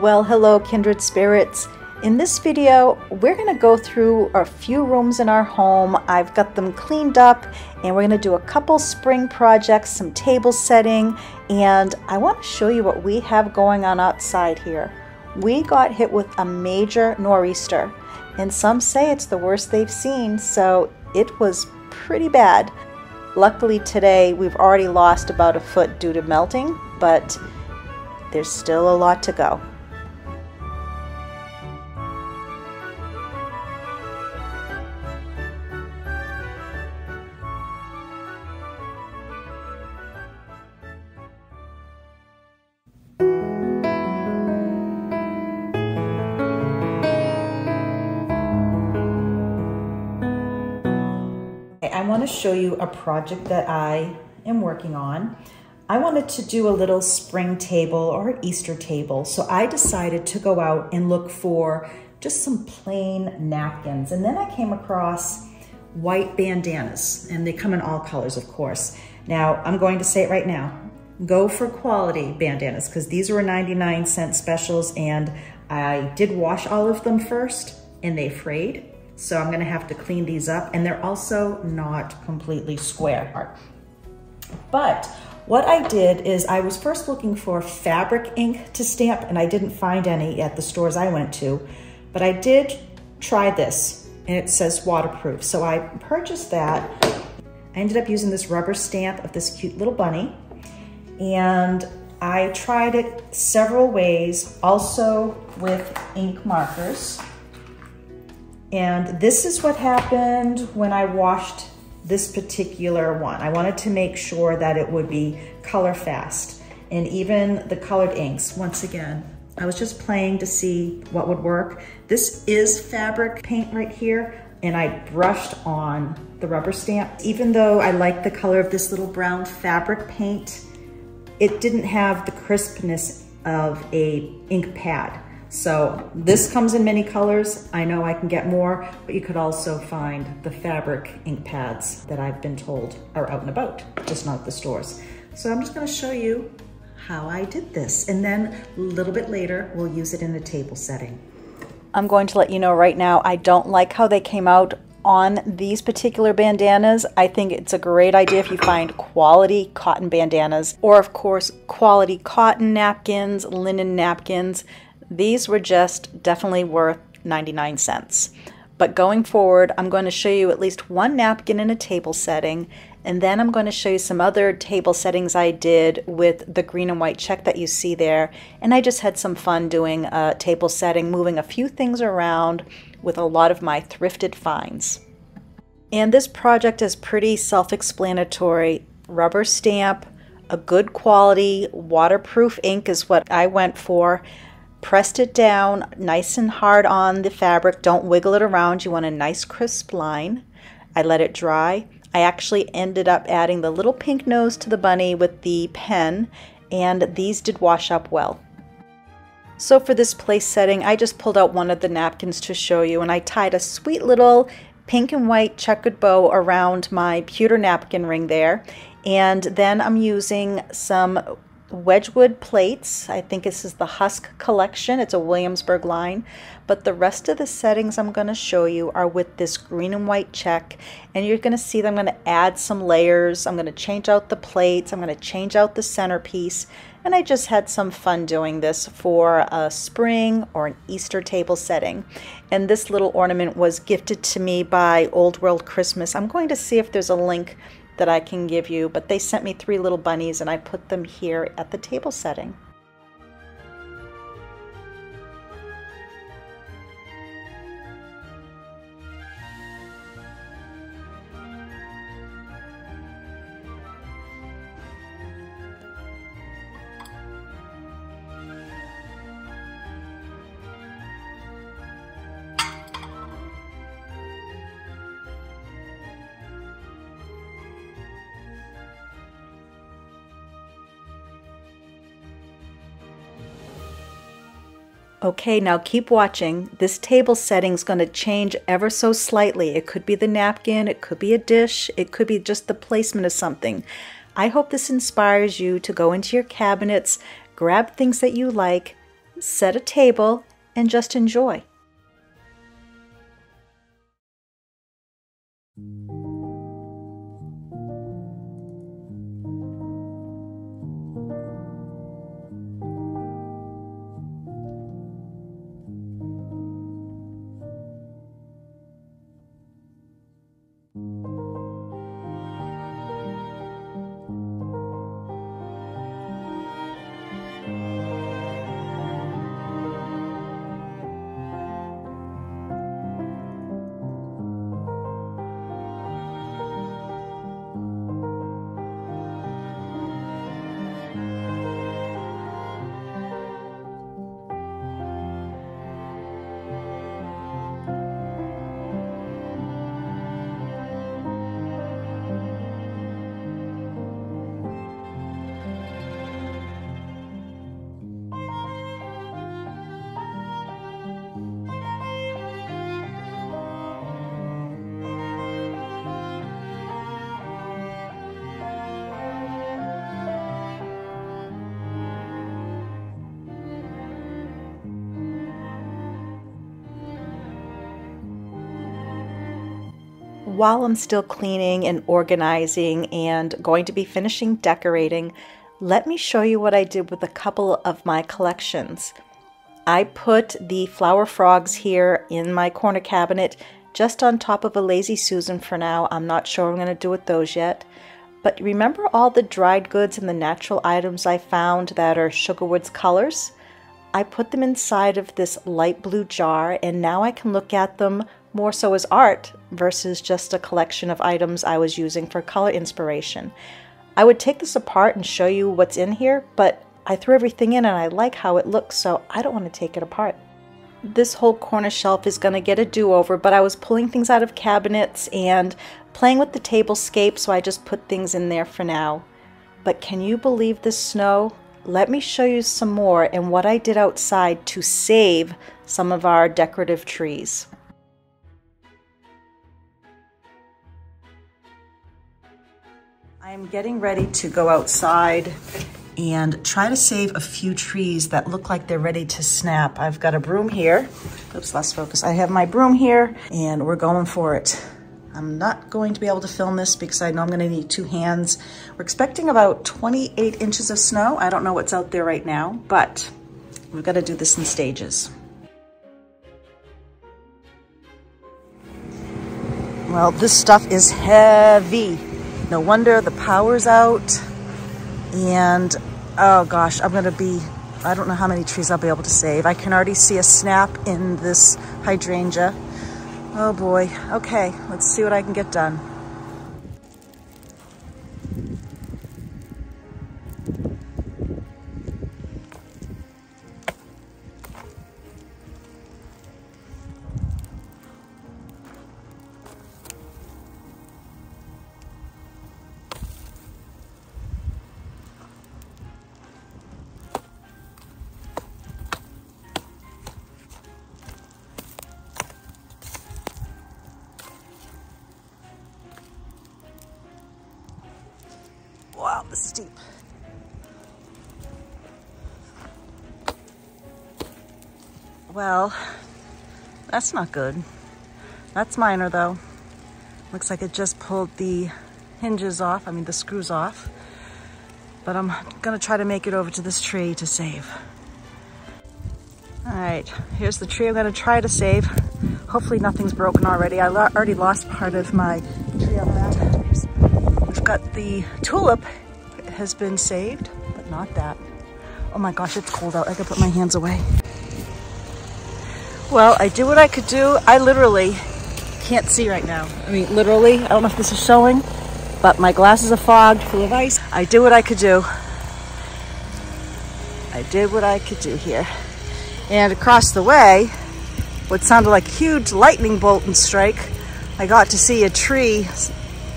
Well, hello, kindred spirits. In this video, we're going to go through a few rooms in our home. I've got them cleaned up and we're going to do a couple spring projects, some table setting, and I want to show you what we have going on outside here. We got hit with a major nor'easter and some say it's the worst they've seen, so it was pretty bad. Luckily today, we've already lost about a foot due to melting, but there's still a lot to go. Want to show you a project that I am working on. I wanted to do a little spring table or Easter table, so I decided to go out and look for just some plain napkins. And then I came across white bandanas, and they come in all colors, of course. Now, I'm going to say it right now. Go for quality bandanas, because these were 99 cent specials, and I did wash all of them first, and they frayed. So I'm gonna have to clean these up and they're also not completely square. But what I did is I was first looking for fabric ink to stamp and I didn't find any at the stores I went to, but I did try this and it says waterproof. So I purchased that. I ended up using this rubber stamp of this cute little bunny and I tried it several ways, also with ink markers. And this is what happened when I washed this particular one. I wanted to make sure that it would be color fast. And even the colored inks, once again, I was just playing to see what would work. This is fabric paint right here, and I brushed on the rubber stamp. Even though I like the color of this little brown fabric paint, it didn't have the crispness of a ink pad. So this comes in many colors. I know I can get more, but you could also find the fabric ink pads that I've been told are out and about, just not the stores. So I'm just gonna show you how I did this. And then a little bit later, we'll use it in a table setting. I'm going to let you know right now, I don't like how they came out on these particular bandanas. I think it's a great idea if you find quality cotton bandanas or of course quality cotton napkins, linen napkins. These were just definitely worth 99 cents. But going forward, I'm going to show you at least one napkin in a table setting, and then I'm going to show you some other table settings I did with the green and white check that you see there. And I just had some fun doing a table setting, moving a few things around with a lot of my thrifted finds. And this project is pretty self-explanatory. Rubber stamp, a good quality waterproof ink is what I went for pressed it down nice and hard on the fabric. Don't wiggle it around. You want a nice crisp line. I let it dry. I actually ended up adding the little pink nose to the bunny with the pen and these did wash up well. So for this place setting, I just pulled out one of the napkins to show you and I tied a sweet little pink and white checkered bow around my pewter napkin ring there. And then I'm using some Wedgwood plates. I think this is the Husk collection. It's a Williamsburg line. But the rest of the settings I'm going to show you are with this green and white check. And you're going to see that I'm going to add some layers. I'm going to change out the plates. I'm going to change out the centerpiece. And I just had some fun doing this for a spring or an Easter table setting. And this little ornament was gifted to me by Old World Christmas. I'm going to see if there's a link that I can give you, but they sent me three little bunnies and I put them here at the table setting. Okay, now keep watching. This table setting is going to change ever so slightly. It could be the napkin, it could be a dish, it could be just the placement of something. I hope this inspires you to go into your cabinets, grab things that you like, set a table, and just enjoy. While I'm still cleaning and organizing and going to be finishing decorating, let me show you what I did with a couple of my collections. I put the flower frogs here in my corner cabinet just on top of a Lazy Susan for now. I'm not sure I'm going to do with those yet. But remember all the dried goods and the natural items I found that are Sugarwoods colors? I put them inside of this light blue jar and now I can look at them more so as art versus just a collection of items I was using for color inspiration. I would take this apart and show you what's in here, but I threw everything in and I like how it looks, so I don't want to take it apart. This whole corner shelf is going to get a do-over, but I was pulling things out of cabinets and playing with the tablescape, so I just put things in there for now. But can you believe this snow? Let me show you some more and what I did outside to save some of our decorative trees. I'm getting ready to go outside and try to save a few trees that look like they're ready to snap. I've got a broom here. Oops, less focus. I have my broom here and we're going for it. I'm not going to be able to film this because I know I'm gonna need two hands. We're expecting about 28 inches of snow. I don't know what's out there right now, but we've got to do this in stages. Well, this stuff is heavy. No wonder the power's out. And oh gosh, I'm gonna be, I don't know how many trees I'll be able to save. I can already see a snap in this hydrangea. Oh boy, okay, let's see what I can get done. Well, that's not good. That's minor though. Looks like it just pulled the hinges off, I mean the screws off. But I'm gonna try to make it over to this tree to save. All right, here's the tree I'm gonna try to save. Hopefully nothing's broken already. I lo already lost part of my tree on that got the tulip has been saved, but not that. Oh my gosh, it's cold out. I gotta put my hands away. Well, I did what I could do. I literally can't see right now. I mean, literally, I don't know if this is showing, but my glasses are fogged, full of ice. I did what I could do. I did what I could do here. And across the way, what sounded like a huge lightning bolt and strike, I got to see a tree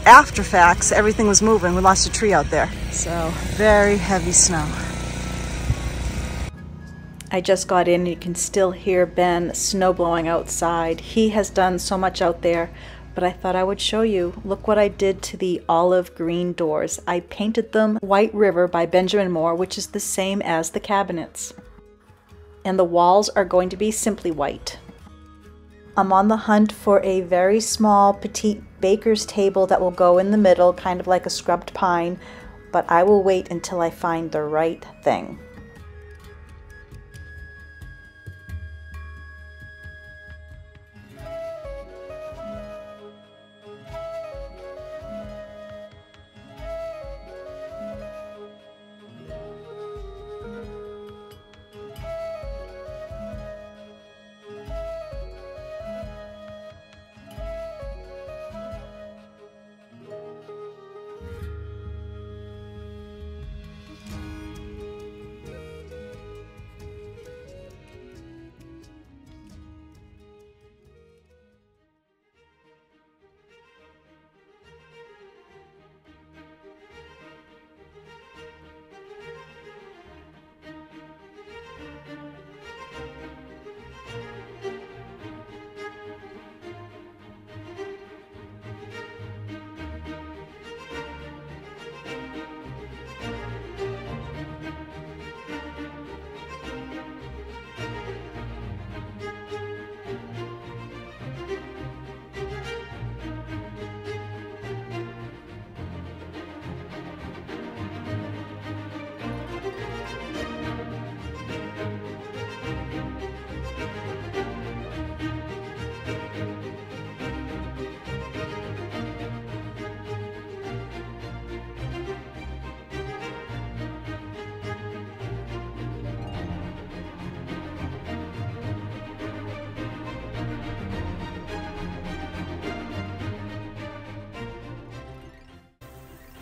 after facts, everything was moving. We lost a tree out there. So very heavy snow. I just got in and you can still hear Ben snow blowing outside. He has done so much out there, but I thought I would show you. Look what I did to the olive green doors. I painted them White River by Benjamin Moore, which is the same as the cabinets. and the walls are going to be simply white. I'm on the hunt for a very small petite baker's table that will go in the middle, kind of like a scrubbed pine, but I will wait until I find the right thing.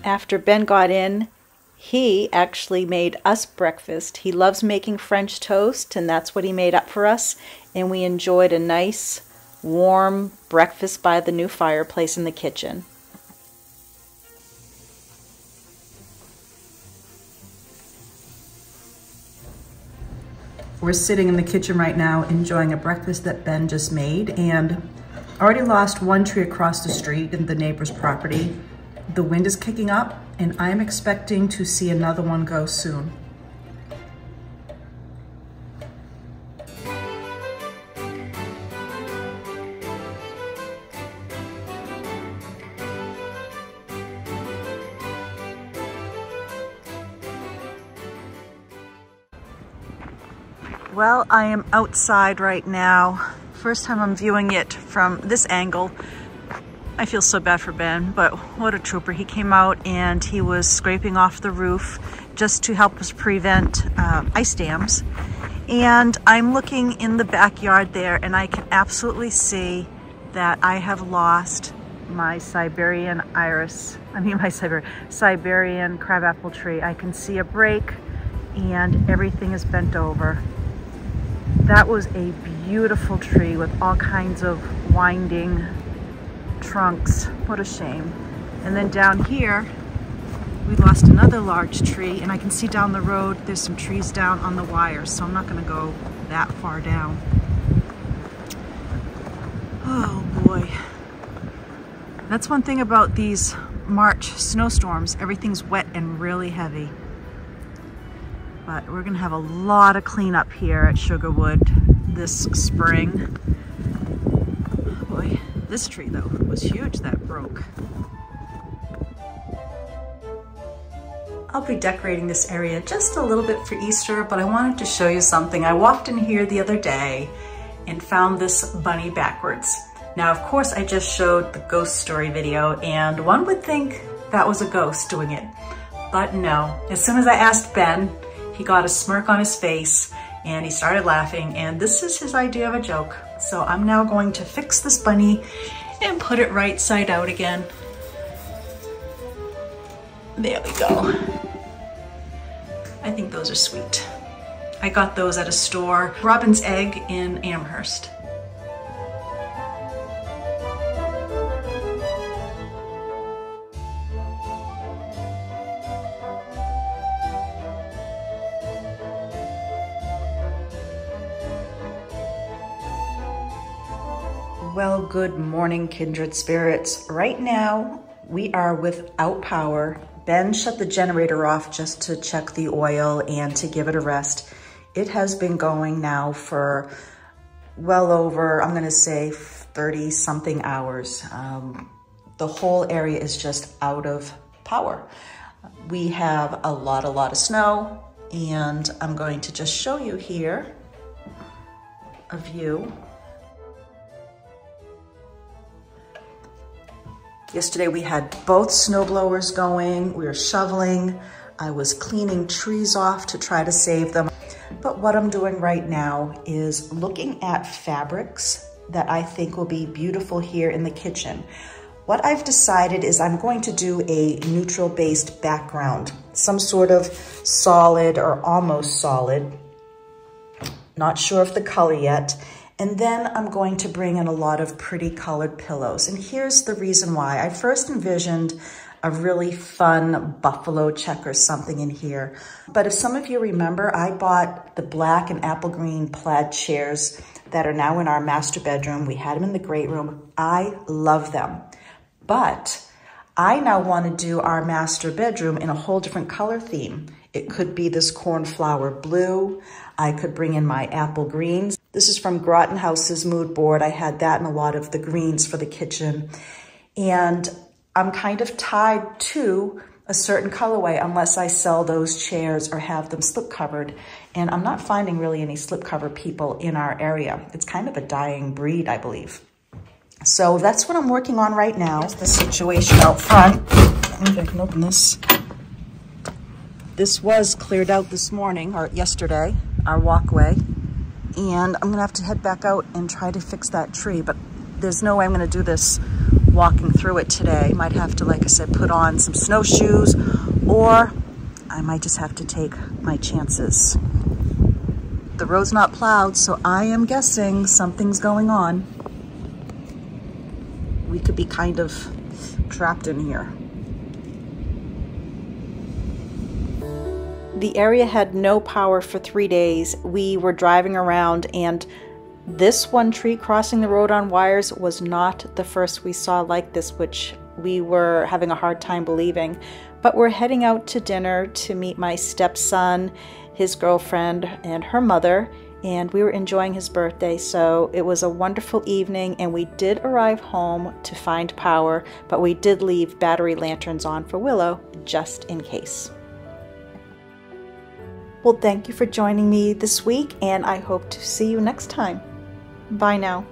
After Ben got in, he actually made us breakfast. He loves making French toast, and that's what he made up for us. And we enjoyed a nice, warm breakfast by the new fireplace in the kitchen. We're sitting in the kitchen right now enjoying a breakfast that Ben just made and already lost one tree across the street in the neighbor's property. The wind is kicking up and I'm expecting to see another one go soon. Well, I am outside right now. First time I'm viewing it from this angle. I feel so bad for Ben, but what a trooper. He came out and he was scraping off the roof just to help us prevent uh, ice dams. And I'm looking in the backyard there and I can absolutely see that I have lost my Siberian iris, I mean my Siberian, Siberian crabapple tree. I can see a break and everything is bent over. That was a beautiful tree with all kinds of winding trunks. What a shame. And then down here, we lost another large tree and I can see down the road there's some trees down on the wires so I'm not going to go that far down. Oh boy. That's one thing about these March snowstorms. Everything's wet and really heavy. But we're going to have a lot of cleanup here at Sugarwood this spring. This tree, though, was huge that broke. I'll be decorating this area just a little bit for Easter, but I wanted to show you something. I walked in here the other day and found this bunny backwards. Now, of course, I just showed the ghost story video, and one would think that was a ghost doing it. But no, as soon as I asked Ben, he got a smirk on his face and he started laughing, and this is his idea of a joke. So I'm now going to fix this bunny and put it right side out again. There we go. I think those are sweet. I got those at a store, Robin's Egg in Amherst. Well, good morning, kindred spirits. Right now, we are without power. Ben shut the generator off just to check the oil and to give it a rest. It has been going now for well over, I'm gonna say 30 something hours. Um, the whole area is just out of power. We have a lot, a lot of snow and I'm going to just show you here a view. Yesterday we had both snow blowers going. We were shoveling. I was cleaning trees off to try to save them. But what I'm doing right now is looking at fabrics that I think will be beautiful here in the kitchen. What I've decided is I'm going to do a neutral based background, some sort of solid or almost solid. Not sure of the color yet. And then I'm going to bring in a lot of pretty colored pillows. And here's the reason why. I first envisioned a really fun buffalo check or something in here. But if some of you remember, I bought the black and apple green plaid chairs that are now in our master bedroom. We had them in the great room. I love them. But I now want to do our master bedroom in a whole different color theme. It could be this cornflower blue. I could bring in my apple greens. This is from Groton House's mood board. I had that and a lot of the greens for the kitchen. And I'm kind of tied to a certain colorway unless I sell those chairs or have them slip covered. And I'm not finding really any slip cover people in our area. It's kind of a dying breed, I believe. So that's what I'm working on right now. Here's the situation out front. Maybe I can open this. This was cleared out this morning or yesterday, our walkway. And I'm gonna have to head back out and try to fix that tree, but there's no way I'm gonna do this walking through it today. Might have to, like I said, put on some snowshoes or I might just have to take my chances. The road's not plowed, so I am guessing something's going on we could be kind of trapped in here. The area had no power for three days. We were driving around and this one tree crossing the road on wires was not the first we saw like this, which we were having a hard time believing. But we're heading out to dinner to meet my stepson, his girlfriend, and her mother and we were enjoying his birthday. So it was a wonderful evening, and we did arrive home to find power, but we did leave battery lanterns on for Willow just in case. Well, thank you for joining me this week, and I hope to see you next time. Bye now.